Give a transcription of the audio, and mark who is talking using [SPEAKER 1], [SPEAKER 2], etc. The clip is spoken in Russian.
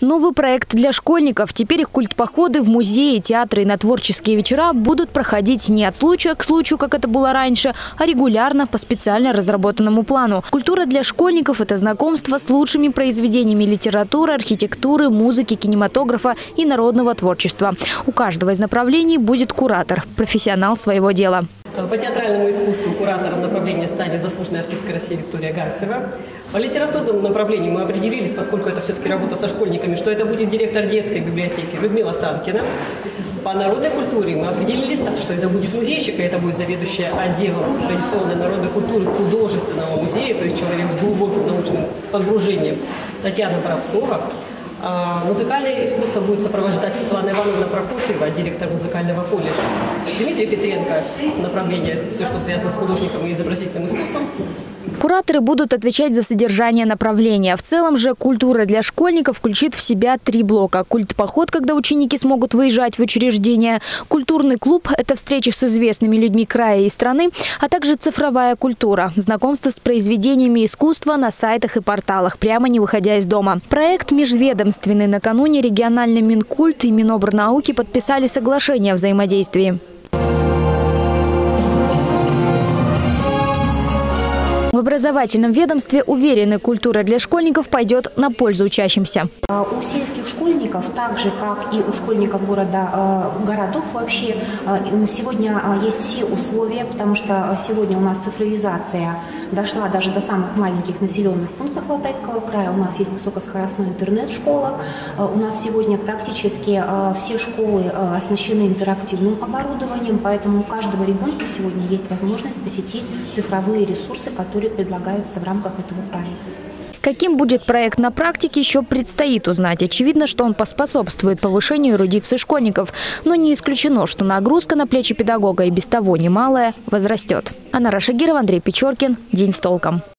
[SPEAKER 1] Новый проект для школьников. Теперь их культпоходы в музеи, театры и на творческие вечера будут проходить не от случая к случаю, как это было раньше, а регулярно по специально разработанному плану. Культура для школьников – это знакомство с лучшими произведениями литературы, архитектуры, музыки, кинематографа и народного творчества. У каждого из направлений будет куратор – профессионал своего дела.
[SPEAKER 2] По театральному искусству куратором направления станет заслуженная артистка России Виктория Гарцева. По литературному направлению мы определились, поскольку это все-таки работа со школьниками, что это будет директор детской библиотеки Людмила Санкина. По народной культуре мы определились так, что это будет музейщик, и это будет заведующая отделом традиционной народной культуры художественного музея, то есть человек с глубоким научным погружением Татьяна Боровцова. А музыкальное искусство будет сопровождать Светлана Ивановна Прокофьева, директор музыкального колледжа. Дмитрий Петренко, направление все, что связано с художником и изобразительным искусством.
[SPEAKER 1] Кураторы будут отвечать за содержание направления. В целом же культура для школьников включит в себя три блока. Культ-поход, когда ученики смогут выезжать в учреждения. Культурный клуб – это встречи с известными людьми края и страны. А также цифровая культура – знакомство с произведениями искусства на сайтах и порталах, прямо не выходя из дома. Проект межведомственный. Накануне региональный Минкульт и Минобрнауки подписали соглашение о взаимодействии. Образовательном ведомстве уверены, культура для школьников пойдет на пользу учащимся.
[SPEAKER 3] А у сельских школьников, так же как и у школьников города, а, городов вообще, а, сегодня есть все условия, потому что сегодня у нас цифровизация дошла даже до самых маленьких населенных пунктов Алтайского края. У нас есть высокоскоростной интернет в школах. У нас сегодня практически все школы оснащены интерактивным оборудованием, поэтому у каждого ребенка сегодня есть возможность посетить цифровые ресурсы, которые предлагаются в рамках этого проекта.
[SPEAKER 1] Каким будет проект на практике, еще предстоит узнать. Очевидно, что он поспособствует повышению эрудиции школьников. Но не исключено, что нагрузка на плечи педагога и без того немалая возрастет. Анна Рашагирова, Андрей Печоркин. День с толком.